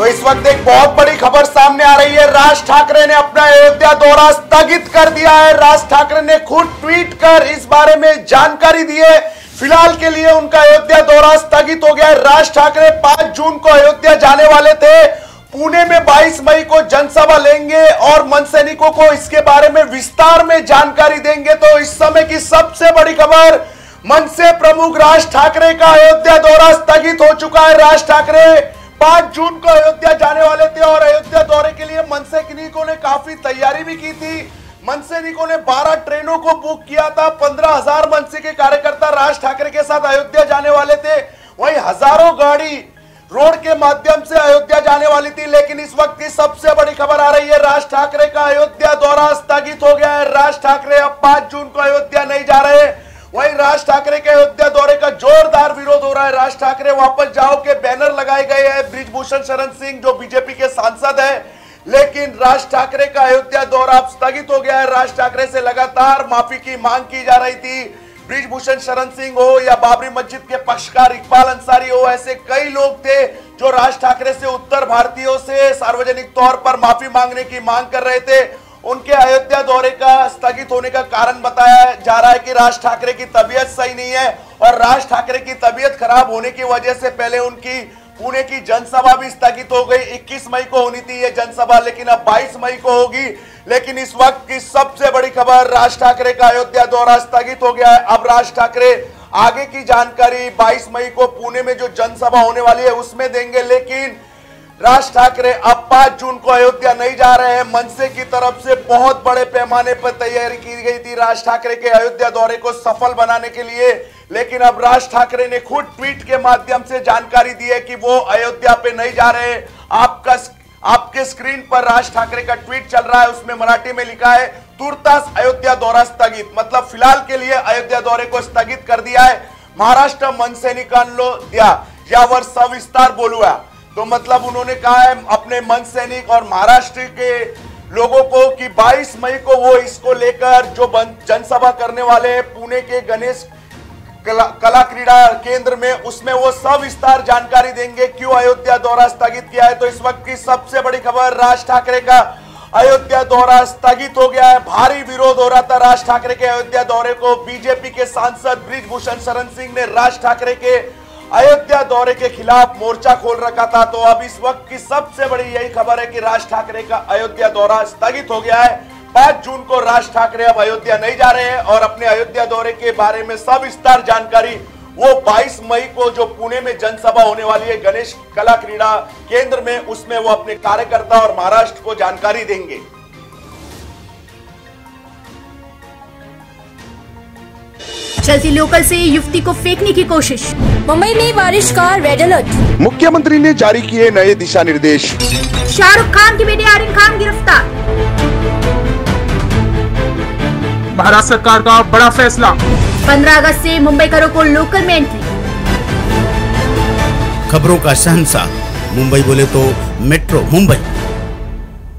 तो इस वक्त एक बहुत बड़ी खबर सामने आ रही है। राज ठाकरे ने अपना अयोध्या दौरा स्थगित कर दिया है। राज ठाकरे ने खुद ट्वीट कर इस बारे में जानकारी दी है। फ़िलहाल के लिए उनका अयोध्या दौरा स्थगित हो गया है। राज ठाकरे 5 जून को अयोध्या जाने वाले थे। पुणे में 22 मई को जनसभा लेंगे और मन सैनिकों को इसके बारे में विस्तार में जानकारी देंगे। तो इस समय की सबसे बड़ी खबर मन से प्रमुख राज ठाकरे का अयोध्या दौरा स्थगित हो चुका है। राज ठाकरे पाँच जून को अयोध्या जाने वाले थे और अयोध्या दौरे के लिए मनसैनिकों ने काफ़ी तैयारी भी की थी। मनसैनिकों ने 12 ट्रेनों को बुक किया था, पंद्रह हज़ार मनसे के कार्यकर्ता राज ठाकरे के साथ अयोध्या जाने वाले थे। वहीं हज़ारों गाड़ी रोड के माध्यम से अयोध्या जाने वाली थी, लेकिन इस वक्त की सबसे बड़ी खबर आ रही है, राज ठाकरे का अयोध्या दौरा स्थगित हो गया है। राज ठाकरे अब पाँच जून को अयोध्या नहीं जा रहे। वहीं राज ठाकरे के अयोध्या दौरे का जोरदार विरोध हो रहा है। राज ठाकरे वापस जाओ के बैनर लगाए गए हैं। ब्रिजभूषण शरण सिंह, जो बीजेपी के सांसद है, लेकिन राज ठाकरे का अयोध्या दौरा स्थगित हो गया है। राज ठाकरे से लगातार माफ़ी की मांग की जा रही थी। ब्रिजभूषण शरण सिंह हो या बाबरी मस्जिद के पक्षकार इकबाल अंसारी हो, ऐसे कई लोग थे जो राज ठाकरे से उत्तर भारतीयों से सार्वजनिक तौर पर माफ़ी मांगने की मांग कर रहे थे। उनके अयोध्या दौरे का स्थगित होने का कारण बताया जा रहा है कि राज ठाकरे की तबीयत सही नहीं है और राज ठाकरे की तबीयत खराब होने की वजह से पहले उनकी पुणे की जनसभा भी स्थगित हो गई। 21 मई को होनी थी ये जनसभा, लेकिन अब 22 मई को होगी। लेकिन इस वक्त की सबसे बड़ी खबर राज ठाकरे का अयोध्या दौरा स्थगित हो गया है। अब राज ठाकरे आगे की जानकारी 22 मई को पुणे में जो जनसभा होने वाली है, उसमें देंगे। लेकिन राज ठाकरे अब पाँच जून को अयोध्या नहीं जा रहे हैं। मनसे की तरफ़ से बहुत बड़े पैमाने पर तैयारी की गई थी राज ठाकरे के अयोध्या दौरे को सफल बनाने के लिए। लेकिन अब राज ठाकरे ने खुद ट्वीट के माध्यम से जानकारी दी है कि वो अयोध्या पे नहीं जा रहे आपका आपके स्क्रीन पर राज ठाकरे का ट्वीट चल रहा है। उसमें मराठी में लिखा है, तुरतास अयोध्या दौरा स्थगित। मतलब फ़िलहाल के लिए अयोध्या दौरे को स्थगित कर दिया है। महाराष्ट्र मनसैनिकांनो द्या। यावर सविस्तार बोलूया। तो मतलब उन्होंने कहा है अपने मन सैनिक और महाराष्ट्र के लोगों को कि 22 मई को वो इसको लेकर जो जनसभा करने वाले हैं पुणे के गणेश कला, कला क्रीड़ा केंद्र में उसमें वो सविस्तार जानकारी देंगे क्यों अयोध्या दौरा स्थगित किया है। तो इस वक्त की सबसे बड़ी खबर राज ठाकरे का। अयोध्या दौरा स्थगित हो गया है भारी विरोध हो रहा था राज ठाकरे के अयोध्या दौरे को। बीजेपी के सांसद ब्रिजभूषण शरण सिंह ने राज ठाकरे के अयोध्या दौरे के खिलाफ मोर्चा खोल रखा था तो अब इस वक्त की सबसे बड़ी यही खबर है कि राज ठाकरे का अयोध्या दौरा स्थगित हो गया है। पाँच जून को राज ठाकरे अब अयोध्या नहीं जा रहे हैं और अपने अयोध्या दौरे के बारे में सविस्तार जानकारी वो 22 मई को जो पुणे में जनसभा होने वाली है, गणेश कला क्रीड़ा केंद्र में, उसमें वो अपने कार्यकर्ता और महाराष्ट्र को जानकारी देंगे। चलती लोकल से युवती को फेंकने की कोशिश। मुंबई में बारिश का रेड अलर्ट मुख्यमंत्री ने जारी किए नए दिशा निर्देश। शाहरुख खान की बेटे आरिन खान गिरफ़्तार। महाराष्ट्र सरकार का बड़ा फैसला। 15 अगस्त से मुंबई करो को लोकल में एंट्री खबरों का शहंशाह मुंबई बोले तो मेट्रो मुंबई।